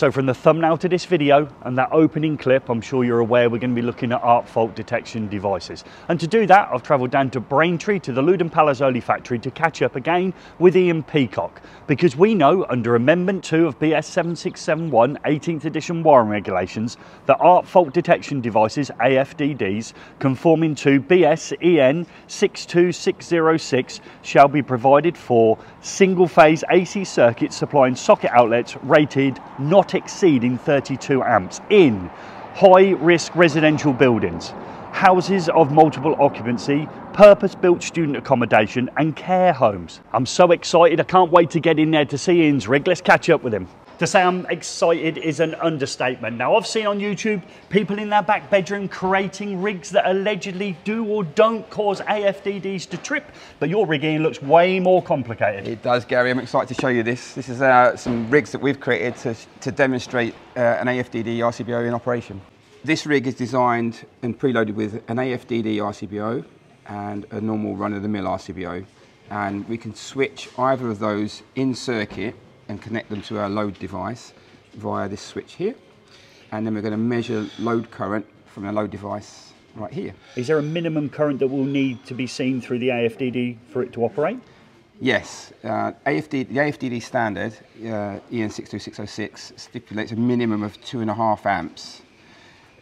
So from the thumbnail to this video and that opening clip, I'm sure you're aware we're going to be looking at arc fault detection devices. And to do that, I've travelled down to Braintree to the Lewden Palazzoli factory to catch up again with Ian Peacock. Because we know under Amendment 2 of BS 7671 18th edition wiring regulations that arc fault detection devices, AFDDs, conforming to BS EN 62606 shall be provided for single phase AC circuits supplying socket outlets rated not not exceeding 32 amps in high risk residential buildings, houses of multiple occupancy, purpose built student accommodation, and care homes. I'm so excited, I can't wait to get in there to see Ian's rig. Let's catch up with him. To say I'm excited is an understatement. Now, I've seen on YouTube people in their back bedroom creating rigs that allegedly do or don't cause AFDDs to trip, but your rigging looks way more complicated. It does, Gary. I'm excited to show you this. This is uh, some rigs that we've created to, to demonstrate uh, an AFDD RCBO in operation. This rig is designed and preloaded with an AFDD RCBO and a normal run-of-the-mill RCBO. And we can switch either of those in circuit and connect them to our load device via this switch here. And then we're going to measure load current from our load device right here. Is there a minimum current that will need to be seen through the AFDD for it to operate? Yes, uh, AFD, the AFDD standard, uh, EN 62606, stipulates a minimum of two and a half amps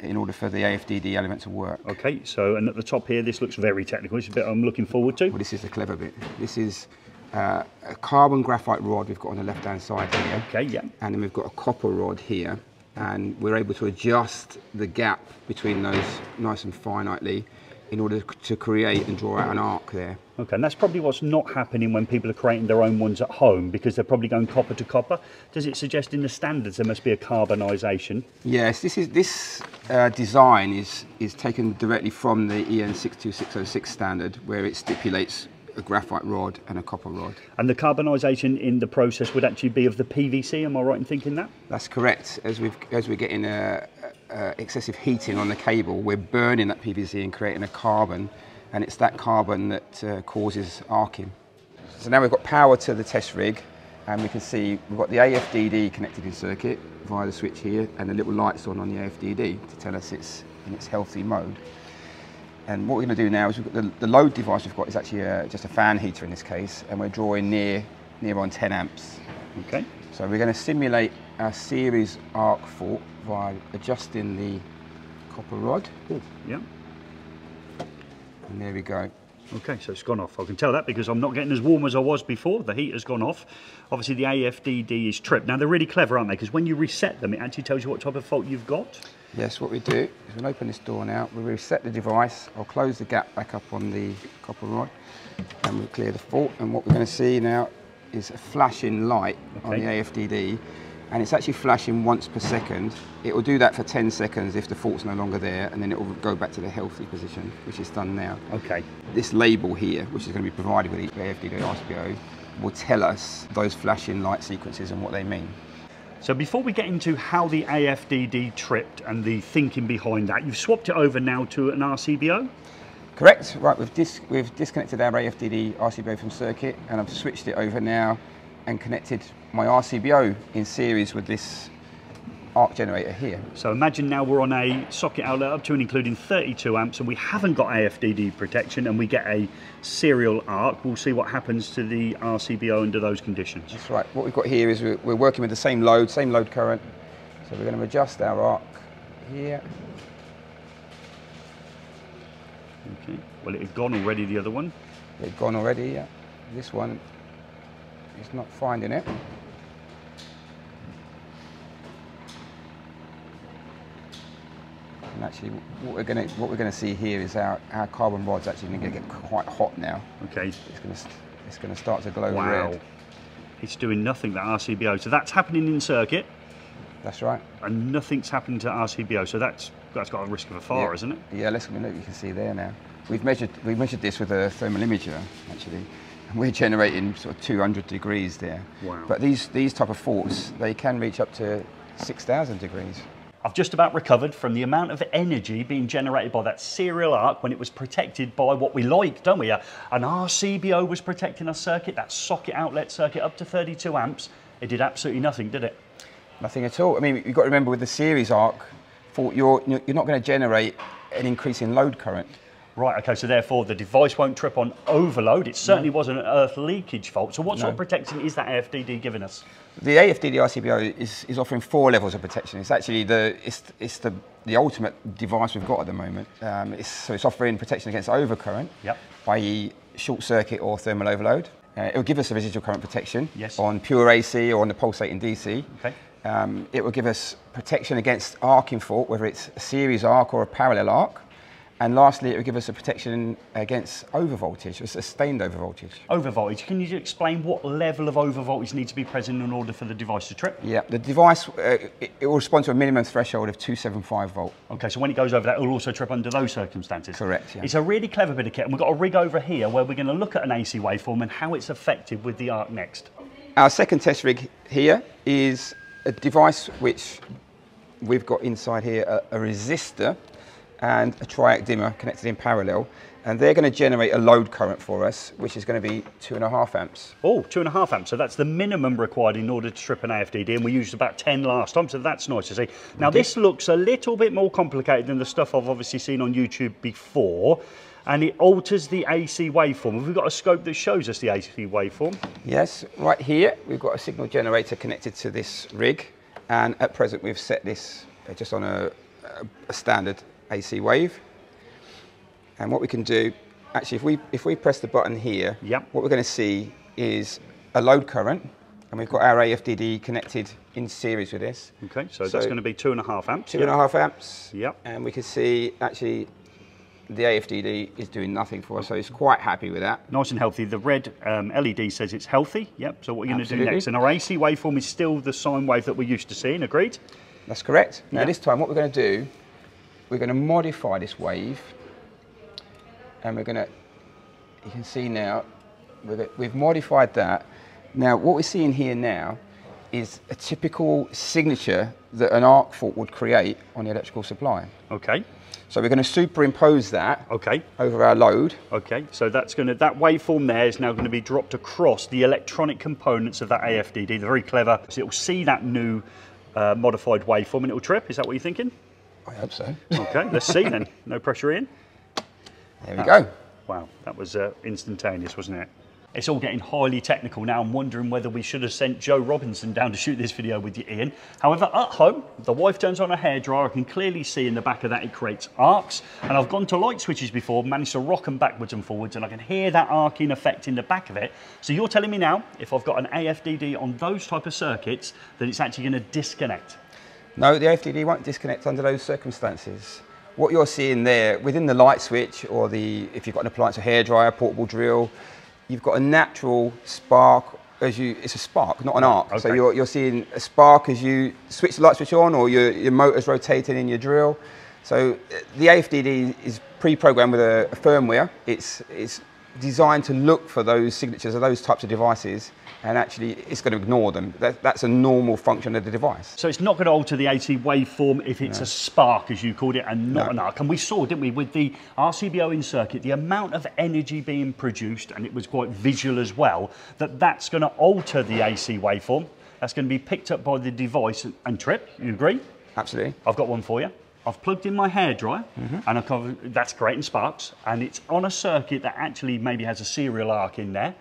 in order for the AFDD element to work. Okay, so and at the top here, this looks very technical. It's a bit I'm looking forward to. Well, this is the clever bit. This is uh, a carbon graphite rod we've got on the left hand side here. Okay, yeah. And then we've got a copper rod here. And we're able to adjust the gap between those nice and finitely in order to create and draw out an arc there. Okay, and that's probably what's not happening when people are creating their own ones at home because they're probably going copper to copper. Does it suggest in the standards there must be a carbonisation? Yes, this is this uh, design is is taken directly from the EN 62606 standard where it stipulates a graphite rod and a copper rod. And the carbonisation in the process would actually be of the PVC, am I right in thinking that? That's correct. As, we've, as we're getting a, a excessive heating on the cable, we're burning that PVC and creating a carbon, and it's that carbon that uh, causes arcing. So now we've got power to the test rig, and we can see we've got the AFDD connected in circuit via the switch here, and the little lights on on the AFDD to tell us it's in its healthy mode. And what we're going to do now is the, the, load device we've got is actually a, just a fan heater in this case, and we're drawing near, near on 10 amps. Okay. So we're going to simulate a series arc fault by adjusting the copper rod. Ooh, yeah. And there we go. Okay, so it's gone off. I can tell that because I'm not getting as warm as I was before. The heat has gone off. Obviously, the AFDD is tripped. Now, they're really clever, aren't they? Because when you reset them, it actually tells you what type of fault you've got. Yes, what we do is we'll open this door now, we'll reset the device, I'll close the gap back up on the copper rod, and we'll clear the fault. And what we're going to see now is a flashing light okay. on the AFDD, and it's actually flashing once per second. It will do that for 10 seconds if the fault's no longer there, and then it will go back to the healthy position, which is done now. Okay. This label here, which is going to be provided with the AFDD RCBO, will tell us those flashing light sequences and what they mean. So before we get into how the AFDD tripped and the thinking behind that, you've swapped it over now to an RCBO? Correct, right, we've, dis we've disconnected our AFDD RCBO from circuit and I've switched it over now and connected my RCBO in series with this arc generator here. So imagine now we're on a socket outlet up to and including 32 amps and we haven't got AFDD protection and we get a serial arc. We'll see what happens to the RCBO under those conditions. That's right. What we've got here is we're, we're working with the same load, same load current. So we're going to adjust our arc here. Okay. Well, it had gone already, the other one. It had gone already, yeah. This one is not finding it. And actually, what we're going to what we're going to see here is our, our carbon rod's actually going to get quite hot now. Okay. It's going to it's going to start to glow wow. red. It's doing nothing that RCBO. So that's happening in circuit. That's right. And nothing's happened to RCBO. So that's that's got a risk of a fire, yeah. isn't it? Yeah. Let's look. You can see there now. We've measured we measured this with a thermal imager actually. We're generating sort of 200 degrees there. Wow. But these these type of faults they can reach up to 6,000 degrees. I've just about recovered from the amount of energy being generated by that serial arc when it was protected by what we like, don't we? An RCBO was protecting our circuit, that socket outlet circuit up to 32 amps. It did absolutely nothing, did it? Nothing at all. I mean, you've got to remember with the series arc you're, you're not going to generate an increase in load current. Right, okay, so therefore the device won't trip on overload. It certainly wasn't an earth leakage fault. So what sort of protection is that AFDD giving us? The AFDD RCBO is, is offering four levels of protection. It's actually the, it's, it's the, the ultimate device we've got at the moment. Um, it's, so it's offering protection against overcurrent, Yep. i.e. short circuit or thermal overload. Uh, it will give us a residual current protection Yes. on pure AC or on the pulsating DC. Okay. Um, it will give us protection against arcing fault, whether it's a series arc or a parallel arc. And lastly, it will give us a protection against overvoltage, a sustained overvoltage. Overvoltage. Can you explain what level of overvoltage needs to be present in order for the device to trip? Yeah, the device, uh, it, it will respond to a minimum threshold of 275 volt. Okay, so when it goes over that, it'll also trip under those circumstances. Correct, yeah. It's a really clever bit of kit, and we've got a rig over here where we're going to look at an AC waveform and how it's affected with the arc next. Our second test rig here is a device which we've got inside here a, a resistor and a triac dimmer connected in parallel. And they're going to generate a load current for us, which is going to be two and a half amps. Oh, two and a half amps. So that's the minimum required in order to strip an AFDD, and we used about 10 last time, so that's nice to see. Now, this looks a little bit more complicated than the stuff I've obviously seen on YouTube before, and it alters the AC waveform. Have we got a scope that shows us the AC waveform? Yes, right here we've got a signal generator connected to this rig, and at present we've set this just on a, a standard AC wave. And what we can do, actually, if we if we press the button here, Yep. what we're going to see is a load current, and we've got our AFDD connected in series with this. Okay, so, So- that's going to be two and a half amps. Two and a half amps. Yep. And we can see actually the AFDD is doing nothing for us, so it's quite happy with that. Nice and healthy. The red um, LED says it's healthy. Yep. So what are you going to do next? And our AC waveform is still the sine wave that we're used to seeing. Agreed? That's correct. Now Yeah. this time what we're going to do, we're going to modify this wave and we're going to, you can see now, we've, we've modified that. Now what we're seeing here now is a typical signature that an arc fault would create on the electrical supply. Okay. So we're going to superimpose that Okay. over our load. Okay, so that's going to that waveform there is now going to be dropped across the electronic components of that AFDD. They're very clever. So it'll see that new uh, modified waveform and it'll trip. Is that what you're thinking? I hope so. Okay, let's see then. No pressure in. There we go. Wow, that was uh, instantaneous, wasn't it? It's all getting highly technical now. I'm wondering whether we should have sent Joe Robinson down to shoot this video with you, Ian. However, at home, the wife turns on a hairdryer. I can clearly see in the back of that it creates arcs. And I've gone to light switches before, managed to rock them backwards and forwards, and I can hear that arcing effect in the back of it. So you're telling me now, if I've got an AFDD on those type of circuits, that it's actually going to disconnect. No, the AFDD won't disconnect under those circumstances. What you're seeing there, within the light switch or the, if you've got an appliance, a hairdryer, portable drill, you've got a natural spark as you, it's a spark, not an arc. Okay. So you're, you're seeing a spark as you switch the light switch on or your, your motor's rotating in your drill. So uh, the AFDD is pre-programmed with a, a firmware. It's, it's designed to look for those signatures of those types of devices and actually it's going to ignore them. That, that's a normal function of the device. So it's not going to alter the AC waveform if it's a spark, as you called it, and not No. an arc. And we saw, didn't we, with the RCBO in circuit, the amount of energy being produced, and it was quite visual as well, that that's going to alter the AC waveform. That's going to be picked up by the device and, trip. You agree? Absolutely. I've got one for you. I've plugged in my hairdryer, Mm-hmm. and I've that's great in sparks, and it's on a circuit that actually maybe has a serial arc in there.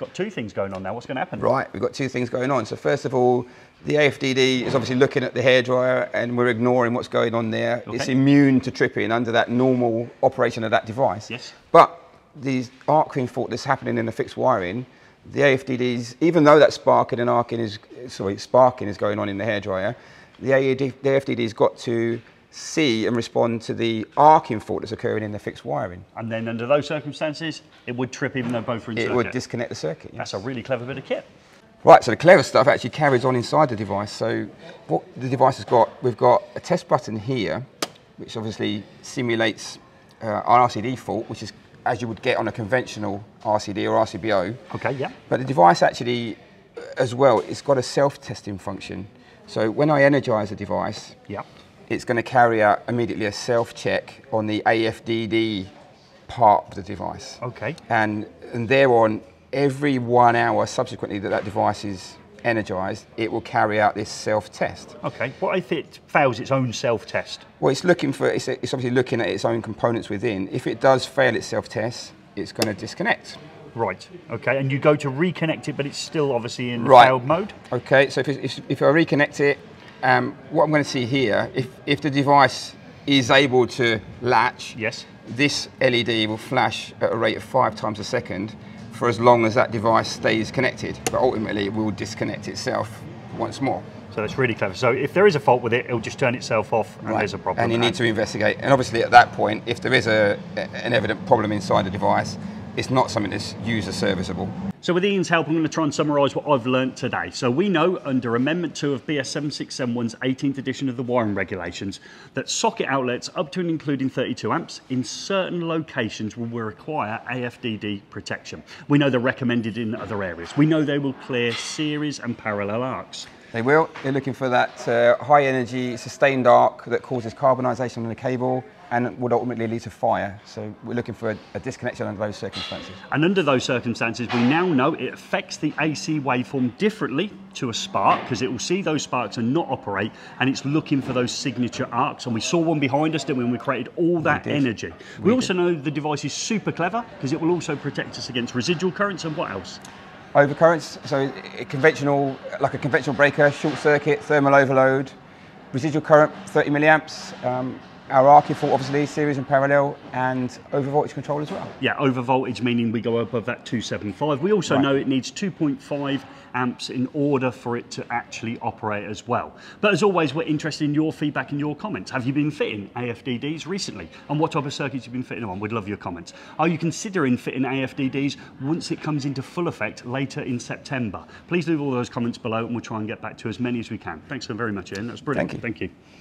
Got two things going on now. What's going to happen? Right, we've got two things going on. So first of all, the AFDD is obviously looking at the hairdryer and we're ignoring what's going on there. It's immune to tripping under that normal operation of that device. Yes. But the arcing fault that's happening in the fixed wiring, the AFDDs, even though that sparking and arcing is, sorry, sparking is going on in the hairdryer, the, the AFDD's got to see and respond to the arcing fault that's occurring in the fixed wiring. And then under those circumstances, it would trip even though both are in It circuit. It would disconnect the circuit. yes. That's a really clever bit of kit. Right, so the clever stuff actually carries on inside the device. So what the device has got, we've got a test button here, which obviously simulates uh, an RCD fault, which is as you would get on a conventional RCD or RCBO. Okay, yeah. But the device actually, as well, it's got a self-testing function. So when I energize the device, Yeah. It's going to carry out immediately a self-check on the AFDD part of the device Okay. and, and thereon every one hour subsequently that that device is energized, it will carry out this self-test. Okay, what if it fails its own self-test? Well, it's looking for, it's, it's obviously looking at its own components within. If it does fail its self-test, it's going to disconnect. Right, okay, and you go to reconnect it, but it's still obviously in Right. failed mode? Okay, so if, if, if I reconnect it, um, what I'm going to see here, if, if the device is able to latch, Yes. this LED will flash at a rate of five times a second for as long as that device stays connected. But ultimately, it will disconnect itself once more. So that's really clever. So if there is a fault with it, it'll just turn itself off and there's a problem. And you need to investigate. And obviously, at that point, if there is a, an evident problem inside the device, it's not something that's user serviceable. So with Ian's help, I'm going to try and summarise what I've learnt today. So we know under Amendment 2 of BS 7671's 18th edition of the wiring regulations that socket outlets up to and including 32 amps in certain locations will require AFDD protection. We know they're recommended in other areas. We know they will clear series and parallel arcs. They will. They're looking for that uh, high energy, sustained arc that causes carbonisation on the cable and would ultimately lead to fire. So we're looking for a, a disconnection under those circumstances. And under those circumstances, we now know it affects the AC waveform differently to a spark because it will see those sparks and not operate, and it's looking for those signature arcs. And we saw one behind us, didn't we, when we created all that did. energy. We, also know the device is super clever because it will also protect us against residual currents and what else? Overcurrents, so a conventional, like a conventional breaker, short circuit, thermal overload, residual current 30 milliamps, um, our fault obviously, series and parallel, and over voltage control as well. Yeah, over voltage meaning we go above that 275. We also Right. know it needs 2.5 amps in order for it to actually operate as well. But as always, we're interested in your feedback and your comments. Have you been fitting AFDDs recently? And what type of circuits you've been fitting them on? We'd love your comments. Are you considering fitting AFDDs once it comes into full effect later in September? Please leave all those comments below and we'll try and get back to as many as we can. Thanks so very much, Ian. That was brilliant. Thank you. Thank you.